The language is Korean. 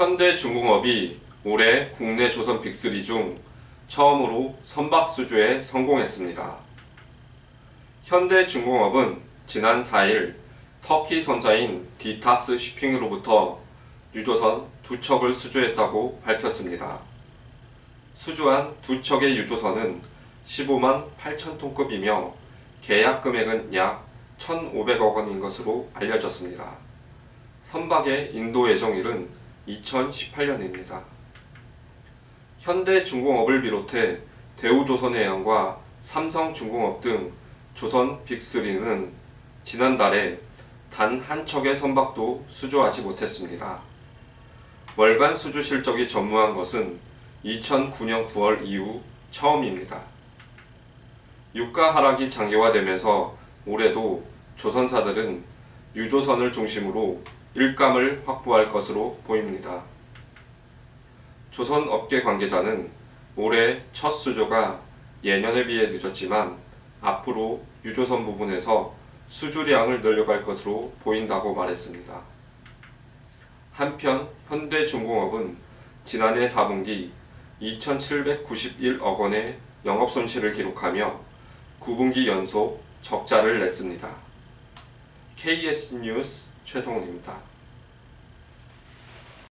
현대중공업이 올해 국내 조선 빅3 중 처음으로 선박 수주에 성공했습니다. 현대중공업은 지난 4일 터키 선사인 디타스 쇼핑으로부터 유조선 두 척을 수주했다고 밝혔습니다. 수주한 두 척의 유조선은 15만 8천 톤급이며 계약 금액은 약 1,500억 원인 것으로 알려졌습니다. 선박의 인도 예정일은 2018년입니다. 현대중공업을 비롯해 대우조선해양과 삼성중공업 등 조선 빅3는 지난달에 단 한 척의 선박도 수주하지 못했습니다. 월간 수주 실적이 전무한 것은 2009년 9월 이후 처음입니다. 유가 하락이 장기화되면서 올해도 조선사들은 유조선을 중심으로 일감을 확보할 것으로 보입니다. 조선 업계 관계자는 올해 첫 수주가 예년에 비해 늦었지만 앞으로 유조선 부분에서 수주량을 늘려갈 것으로 보인다고 말했습니다. 한편 현대중공업은 지난해 4분기 2,791억 원의 영업 손실을 기록하며 9분기 연속 적자를 냈습니다. KS 뉴스 최성훈입니다.